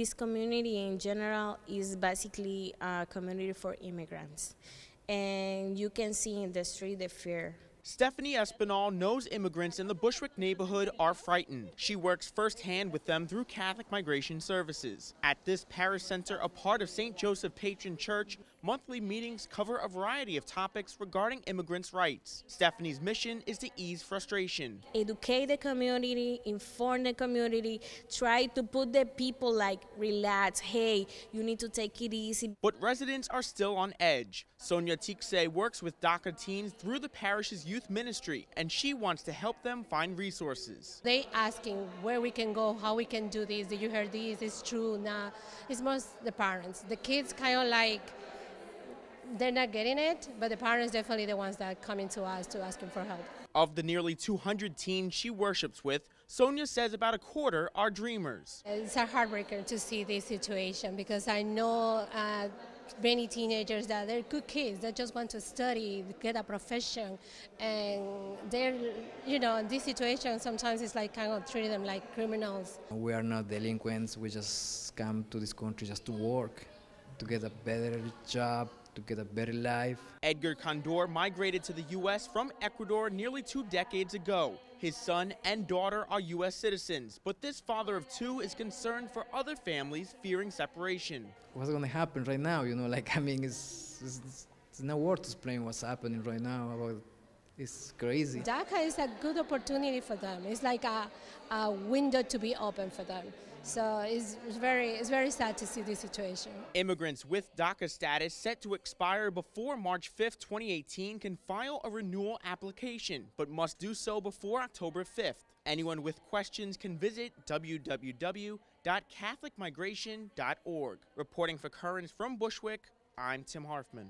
This community in general is basically a community for immigrants. And you can see in the street the fear Stephanie Espinal knows immigrants in the Bushwick neighborhood are frightened. She works firsthand with them through Catholic Migration Services. At this parish center, a part of St. Joseph Patron Church, monthly meetings cover a variety of topics regarding immigrants' rights. Stephanie's mission is to ease frustration. Educate the community, inform the community, try to put the people like relax, hey, you need to take it easy. But residents are still on edge. Sonia Tikse works with DACA teens through the parish's youth ministry, and she wants to help them find resources. They asking where we can go, how we can do this. Did you hear this? It's true. Nah, it's most the parents. The kids kind of like they're not getting it, but the parents definitely the ones that coming to us to asking for help. Of the nearly 200 teens she worships with, Sonia says about a quarter are dreamers. It's a heartbreaker to see this situation because I know uh, many teenagers that they're good kids that just want to study, get a profession, and they're, you know, in this situation sometimes it's like kind of treating them like criminals. We are not delinquents. We just come to this country just to work, to get a better job, to get a better life. Edgar Condor migrated to the U.S. from Ecuador nearly two decades ago. His son and daughter are U.S. citizens, but this father of two is concerned for other families fearing separation. What's going to happen right now? You know, like, I mean, it's, it's, it's no word to explain what's happening right now about it's crazy. DACA is a good opportunity for them. It's like a, a window to be open for them. So it's, it's, very, it's very sad to see this situation. Immigrants with DACA status set to expire before March 5, 2018 can file a renewal application, but must do so before October 5th. Anyone with questions can visit www.catholicmigration.org. Reporting for Currents from Bushwick, I'm Tim Harfmann.